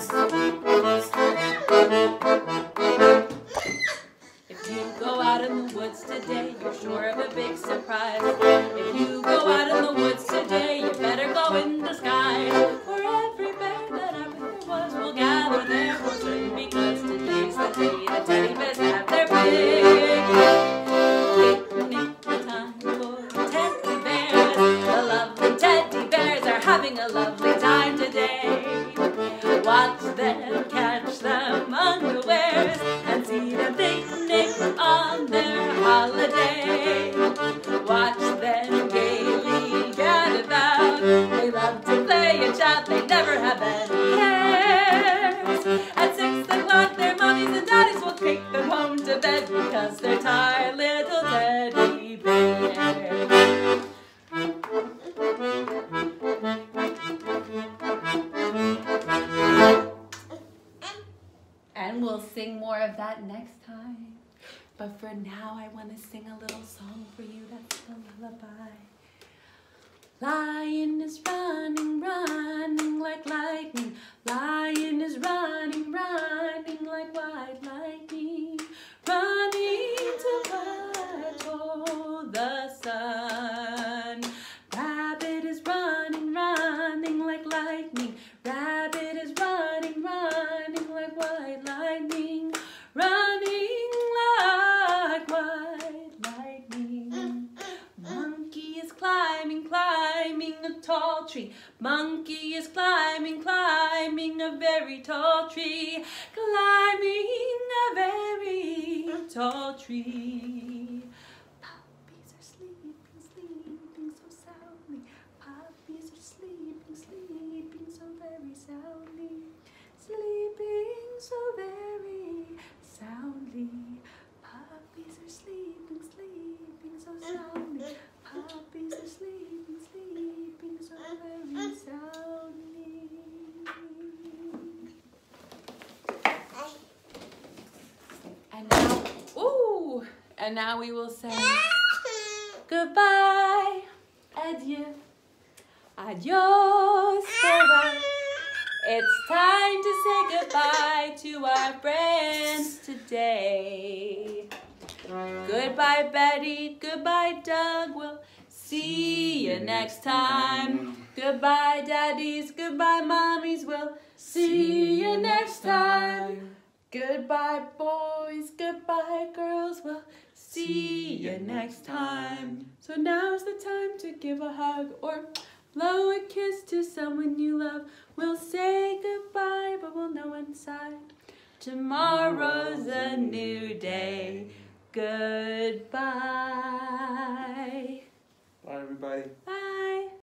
If you go out in the woods today, you're sure of a big surprise. If you go out in the woods today, you better go in disguise. For every bear that ever was will gather there for certain because today's the day the teddy bears have their big picnic time for teddy bears. The lovely teddy bears are having a lovely time today. Watch them catch them unawares and see them picnic on their holiday. Watch them gaily gad about. They love to play and shout, they never have any cares. At six o'clock, their mommies and daddies will take them home to bed because they're tired little teddy bears. Sing more of that next time. But for now, I want to sing a little song for you that's a lullaby. Lion is running, running like lightning. Lion is running, running like white lightning. Running to hold the sun. Rabbit is running, running like lightning. Rabbit is running, running like white lightning. Running like white lightning. Monkey is climbing, climbing a tall tree. Monkey is climbing, climbing a very tall tree. Climbing a very tall tree. Puppies are sleeping, sleeping so soundly. Puppies are sleeping, sleeping so very soundly. Sleeping so very soundly. Puppies are sleeping, sleeping so soundly. Puppies are sleeping, sleeping so very soundly. And now, ooh, and now we will say goodbye, adieu, adios, farewell. It's time to say goodbye to our friends today. Goodbye, Betty. Goodbye, Doug. We'll see you next time. Goodbye, daddies. Goodbye, mommies. We'll see you next time. Goodbye, boys. Goodbye, girls. We'll see you next time. So now's the time to give a hug or blow a kiss to someone you love. We'll say goodbye, but we'll know inside. Tomorrow's a new day. Goodbye. Bye, everybody. Bye.